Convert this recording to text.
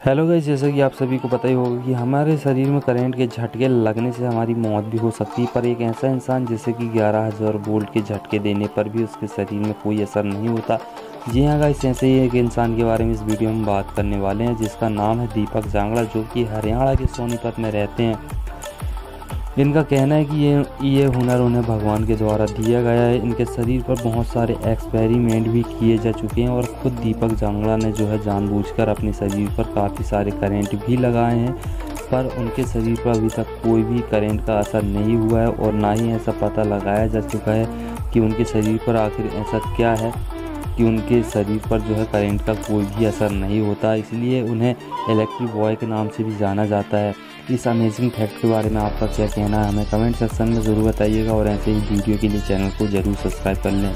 Hello guys जैसा कि आप सभी को पता ही होगा कि हमारे शरीर में करंट के झटके लगने से हमारी मौत भी हो सकती है, पर एक ऐसा इंसान जैसे कि ग्यारह हज़ार वोल्ट के झटके देने पर भी उसके शरीर में कोई असर नहीं होता। जी हाँ गाइस ऐसे ही एक इंसान के बारे में इस वीडियो में बात करने वाले हैं, जिसका नाम है दीपक जांगड़ा, जो कि हरियाणा के सोनीपत में रहते हैं। इनका कहना है कि ये ये हुनर उन्हें भगवान के द्वारा दिया गया है। इनके शरीर पर बहुत सारे एक्सपेरिमेंट भी किए जा चुके हैं और ख़ुद दीपक जांगड़ा ने जो है जानबूझकर अपने शरीर पर काफ़ी सारे करेंट भी लगाए हैं। पर उनके शरीर पर अभी तक कोई भी करेंट का असर नहीं हुआ है और ना ही ऐसा पता लगाया जा चुका है कि उनके शरीर पर आखिर ऐसा क्या है। कि उनके शरीर पर जो है करंट का कोई भी असर नहीं होता, इसलिए उन्हें इलेक्ट्रिक बॉय के नाम से भी जाना जाता है। इस अमेजिंग फैक्ट के बारे में आपका क्या कहना है? हमें कमेंट सेक्शन में ज़रूर बताइएगा और ऐसे ही वीडियो के लिए चैनल को ज़रूर सब्सक्राइब कर लें।